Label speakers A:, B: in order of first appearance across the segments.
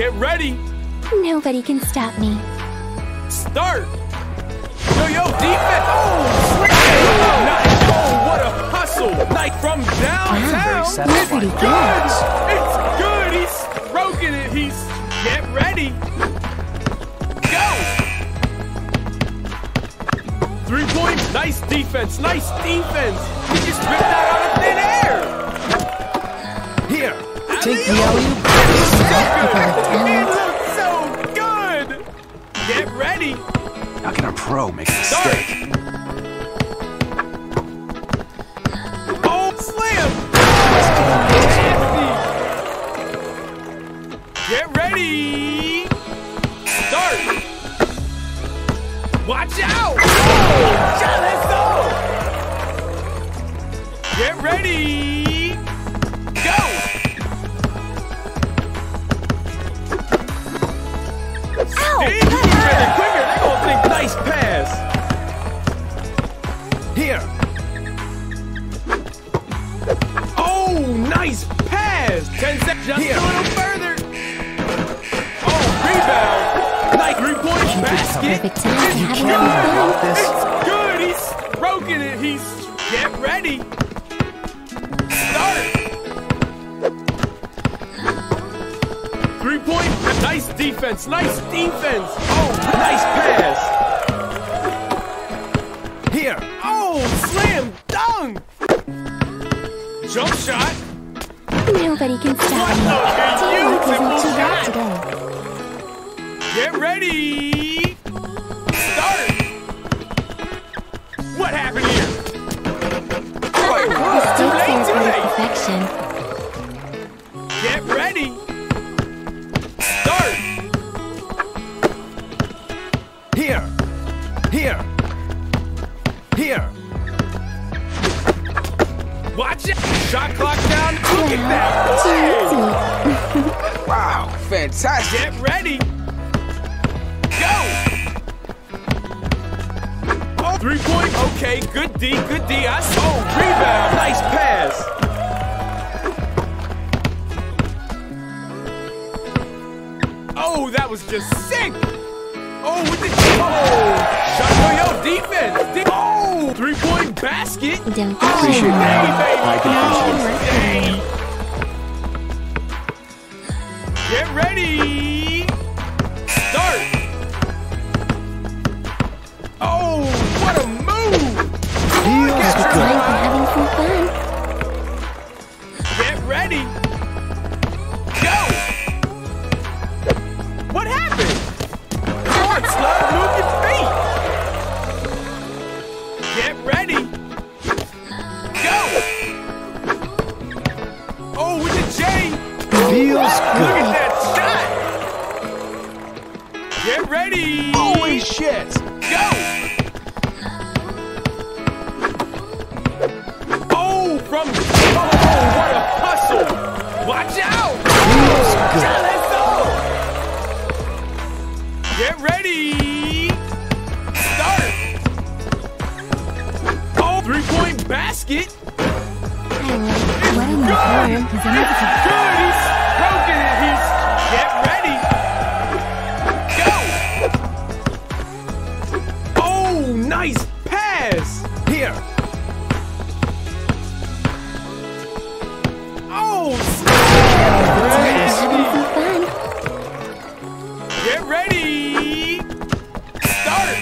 A: Get ready.
B: Nobody can stop me.
A: Start. Yo, yo, defense. Oh, slam. Oh, nice. Oh, what a hustle. Like from downtown.
B: You're pretty good.
A: It's good. He's stroking it. He's get ready. Go. Three points. Nice defense. Nice defense. He just ripped that out of thin air.
C: Here,
A: Take
C: the alley-oop.
A: It looks so good. Get ready.
C: How can a pro make a
A: Start.
C: mistake?
A: Oh, slam! Nasty. Get ready! Start! Watch out! Oh, Jalisco! Get ready!
B: Ow!
A: Steve, quicker, quicker! They gonna think nice pass!
C: Here,
A: Oh, nice pass! Ten seconds, just
C: Here.
A: a little further. Oh, rebound! Nice three-point basket.
B: Perfect time to
C: can't
B: little
C: let
B: fun.
C: this.
A: It's good. He's stroking it. He's get ready. Three-point. Nice defense. Nice defense. Oh, nice pass.
C: here,
A: Oh, slam dunk. Jump shot.
B: Nobody can stop me. Teamwork isn't too bad today.
A: Get ready! Start! What happened here?
B: Mistakes
A: late,
B: are
A: too
B: part
A: late.
B: of perfection.
A: Get ready!
C: Here, here.
A: Watch it! Shot clock down! Look at that!
C: Wow, fantastic.
A: Get ready! Go! Oh, three point. Okay, good D, good D. I saw rebound. Nice pass. Oh, that was just sick. Oh, with the oh, shot yo yo defense. Di- Oh, three point basket.
B: Don't Appreciate
A: hey,
B: that.
A: baby.
B: I
A: J.
C: Feels
A: Look
C: good.
A: at that shot! Get ready!
C: Holy shit.
A: Go! Oh, from oh, what a hustle! Watch out!
C: Feels good.
A: Jalisco! Get ready! Start! Oh, three-point basket!
B: I like what in the
A: Good!
B: world?
A: It's good! Get ready! Go! Oh, nice pass!
C: Here,
A: Oh. Get ready! Start!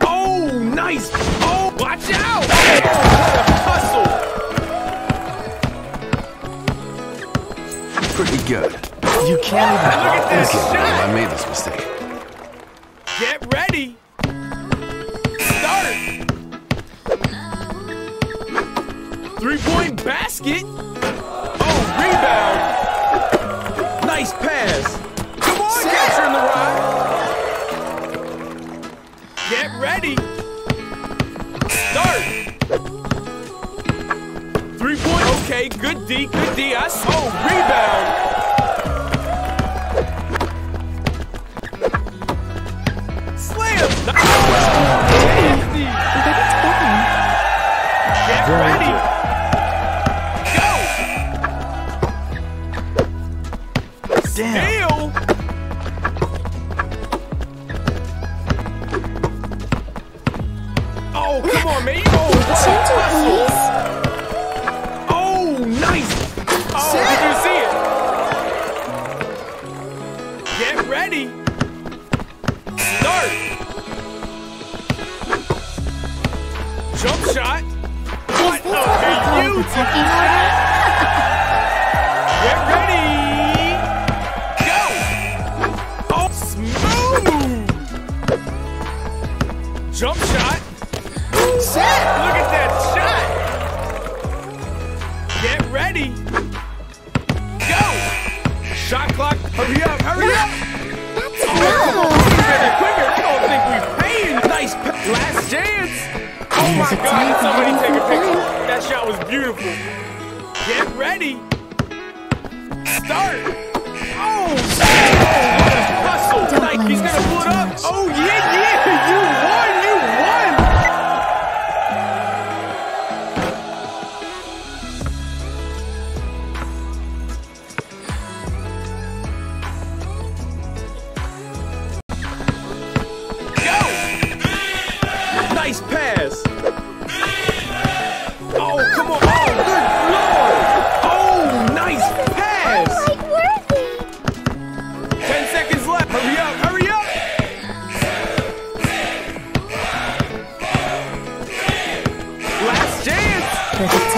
A: Oh, nice! Oh, watch out!
C: Good. You can't even.
A: Look at this
C: Okay,
A: shot!
C: I made this mistake.
A: Get ready! Start! Three-point basket! Oh, rebound! Nice pass! Come on, catcher in the ride! Get ready! Start! Three-point, okay, good D, good D. I saw oh, rebound! Oh, come on, man! Oh,
B: Gentle, please!
A: Oh, nice! Oh, Sit. did you see it? Get ready! Start! Jump shot! What? Clock. Hurry up, hurry up!
B: That's
A: Oh, quicker, quicker! I don't think we paying. Nice last chance. Oh my God! Somebody take a picture. That shot was beautiful. Get ready. Start. Oh, oh what a hustle! Like, he's gonna pull it up. Oh yeah!
B: Perfect